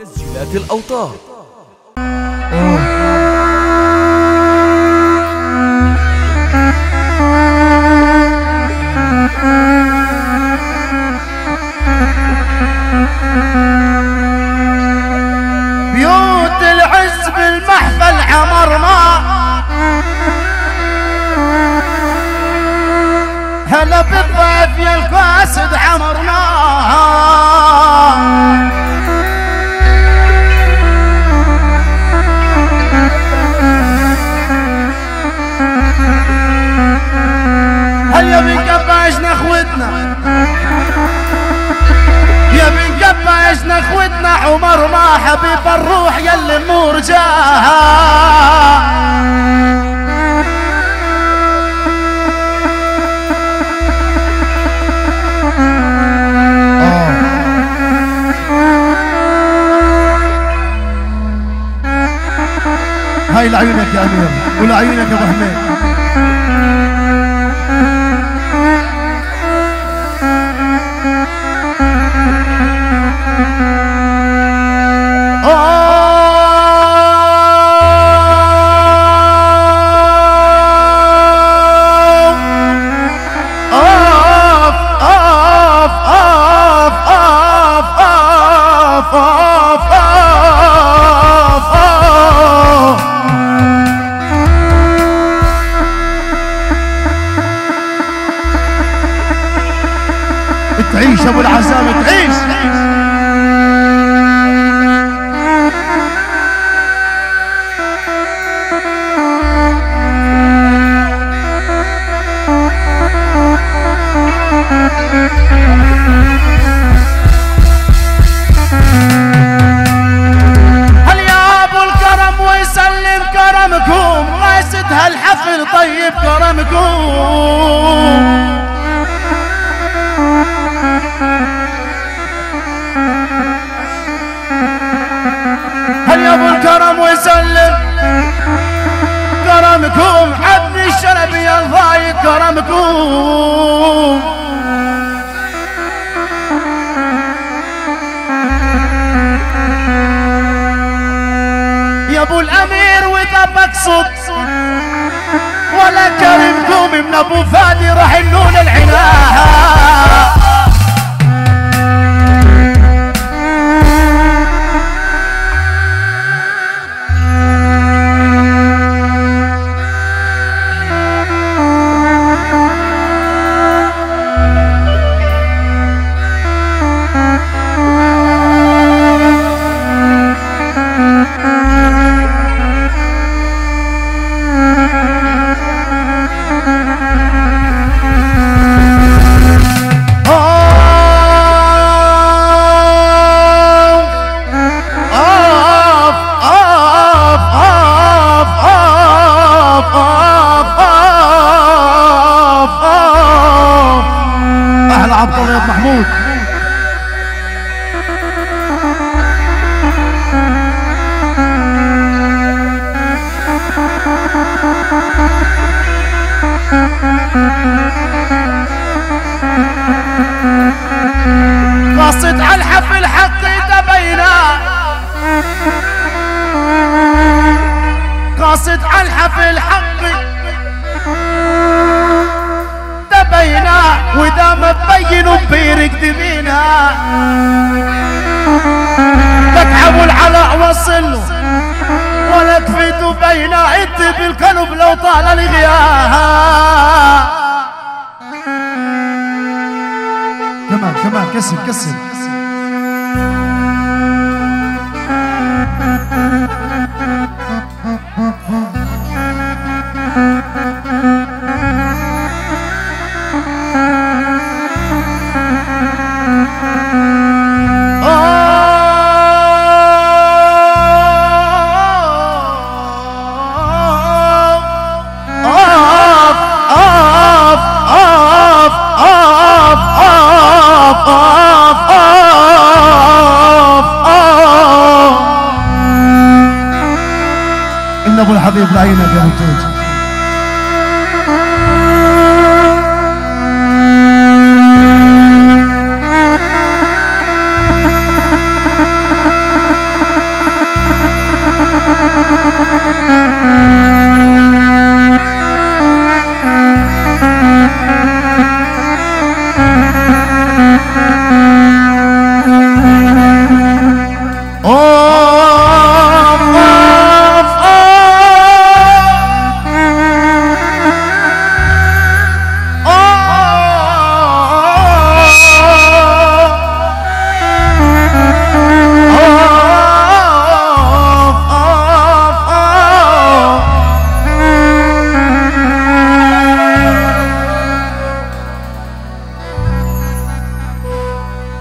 تسجيلات الأوتار. يلي النور جاها. هاي لعيونك يا أمير ولعيونك يا أبو حميد. يا أبو الأمير واذا بقصد ولا كرمكم من أبو فادي راح النون العناها الحفل حقي دبينا قاصد على الحفل حقي دبينا وإذا ما تبين بيرك دبينا. بتعب العلاء وصله ولا كفيت بينا انت بالقلب لو طال الغياب. كمان كمان كسر كسر Uh-huh.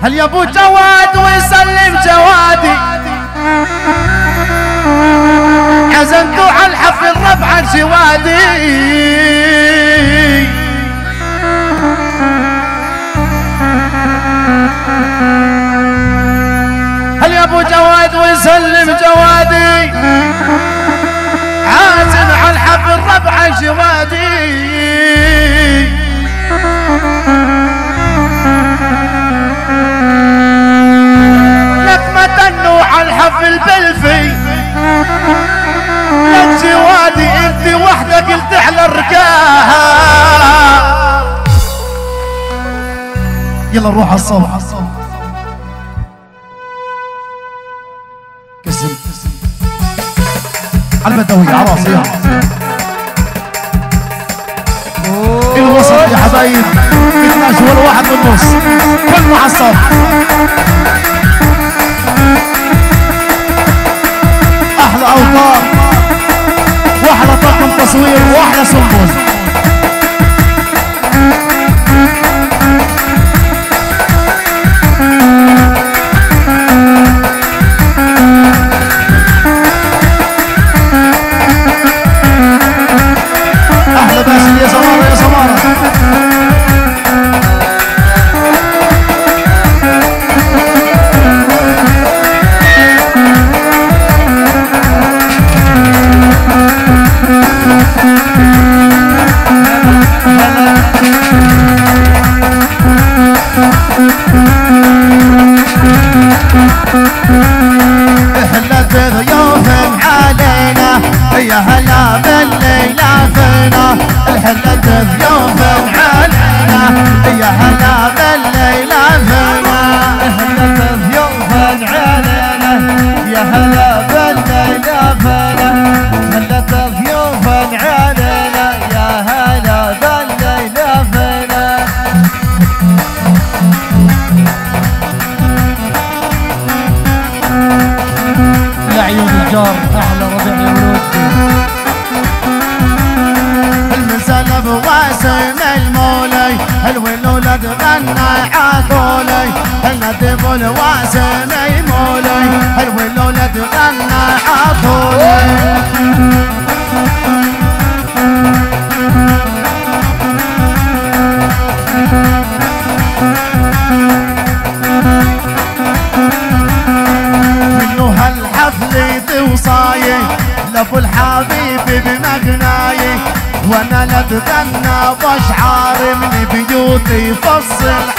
هل يا ابو جواد ويسلم جوادي؟ عزمتوا على الحفل ربع جوادي. هل يا ابو جواد ويسلم جوادي؟ عازم على الحفل ربع جوادي. قلت على الركاها يلا نروح على الصوت. كسم على البدوية على راسي. الوسط يا حبايب. بدناش ولا واحد بالنص كل مع تصوير واحلى سنبل احلت ضيوف علينا يا هلا بالليلة فينا احلت ضيوف علينا الواسم المولي حلو الولد غنى عطولي منو هالحفل توصاي لأبو الحبيب بمغناي وأنا لا اتغنى باشعار من بيوتي فصل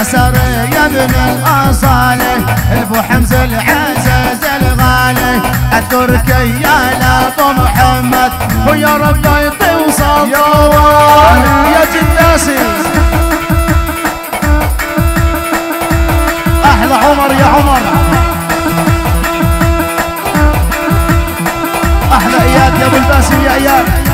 لسر يا ابن الأصالة. البو حمزة العزيز الغالي. التركي يا لابو محمد. ويا رب لا يطيب صوت. يا جناسي أحلى عمر يا عمر. أحلى إياد يا أبو الباسم يا إياد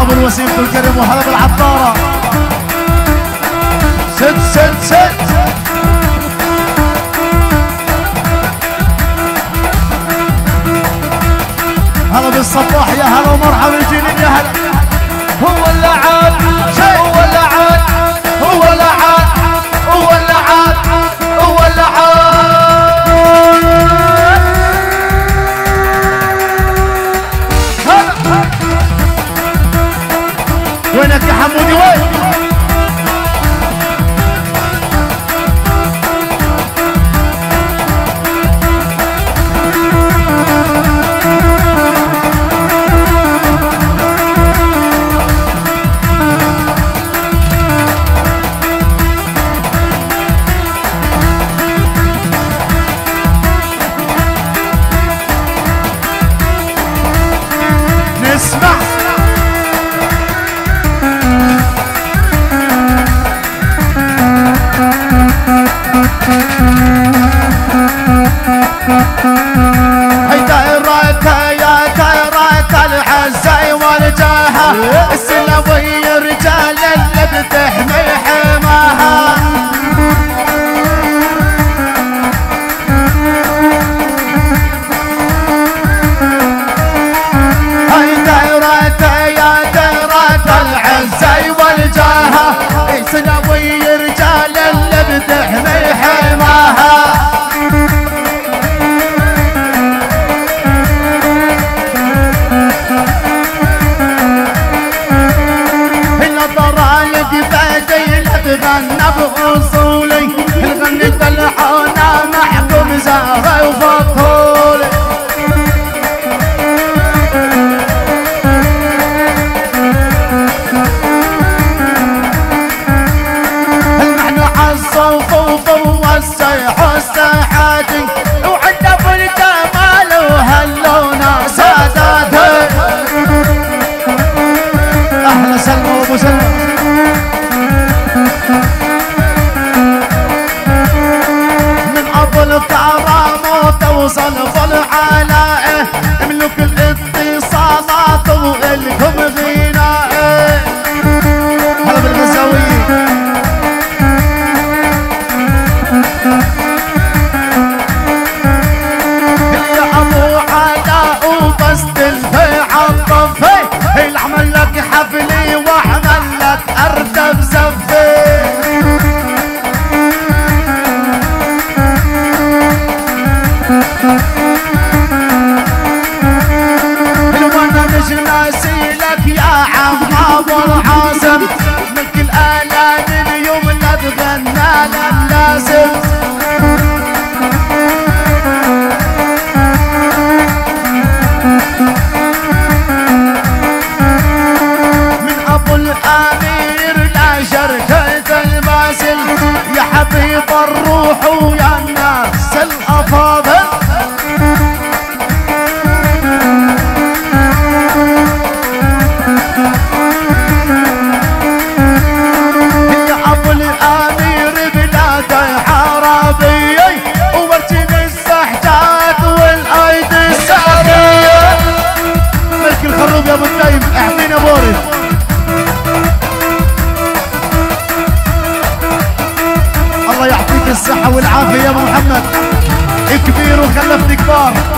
أبو الوسيم بالكرم وهلا بالعطاره ست ست ست هلا بالصباح يا هلا ومرحبا الجنين يا هلا. هو اللعاب هو اللعاب وسلم من أضل كرامته وصل ضل علاءه إملك الإله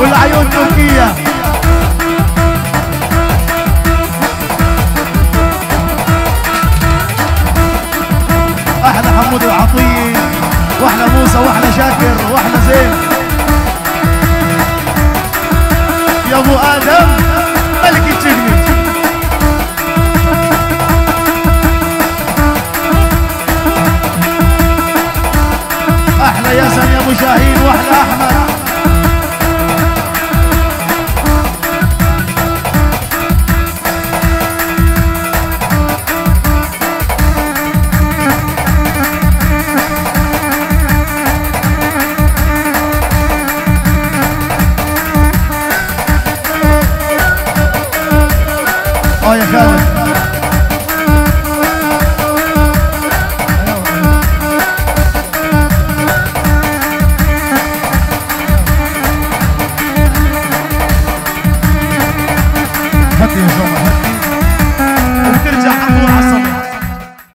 不是唉呦